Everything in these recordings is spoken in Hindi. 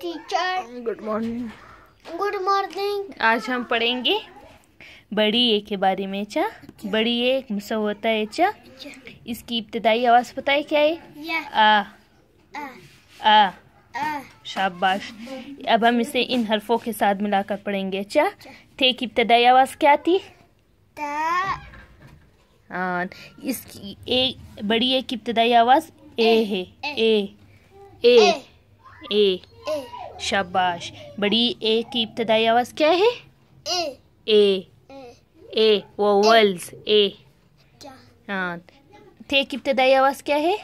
Teacher good morning good morning आज हम पढ़ेंगे बड़ी ए के बारे में चा। बड़ी ए एक मुसवता है चा। इसकी इब्तदाई आवाज़ पता है क्या है? आ। आ। शाबाश। अब हम इसे इन हरफों के साथ मिलाकर पढ़ेंगे चा। थे की इब्तदाई आवाज़ क्या थी? हाँ इसकी ए बड़ी ए की इब्तदाई आवाज़ ए है। A A. ए। ए। ए। शाबाश। बड़ी ए की इब्तदाई आवाज़ क्या है? A. A. A. A vowels A. हाँ। थे की इब्तदाई आवाज़ क्या है?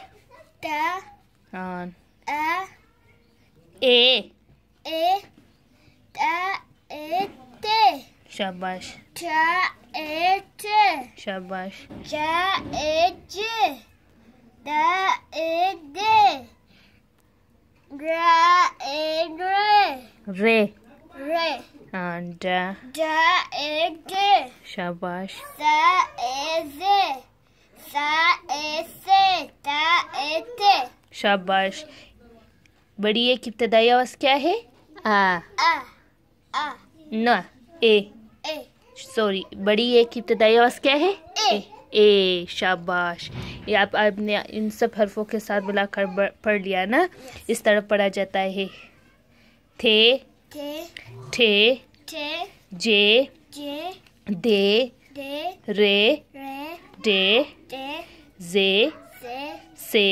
ता। हाँ। ए। ए। ता। ए। ते। शाबाश। ता ए। शाबाश जा ए जे दा ए दे रा ए रे। रे। रे हाँ डा जा ए दे शाबाश। सा ए जे। सा ए से। ता ए ते। शाबाश। बड़ी ए की इब्तदाई आवाज़ क्या है? आ। आ आ न। ए। ए। सॉरी बड़ी ए की इब्तदाई आवाज़ क्या है? ए। ए। शाबाश। ये आप आपने इन सब हरफों के साथ मिलाकर पढ़ लिया ना? इस तरह पढ़ा जाता है। थे। थे। ठे थे। जे। जे। दे। दे। रे। रे। डे दे। जे। से। से।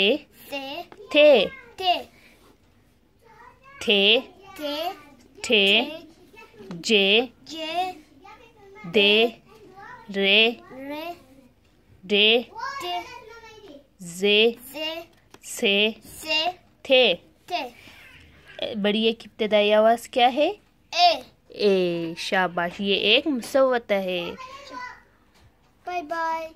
से। थे। थे। थे। थे। ठे जे। जे। दे। रे। रे। डे ते जे। से। से। थे। थे। बड़ी एक इब्तदाई आवाज़ क्या है? ए। ए शाबाश ये एक मुसवत है। Bye bye.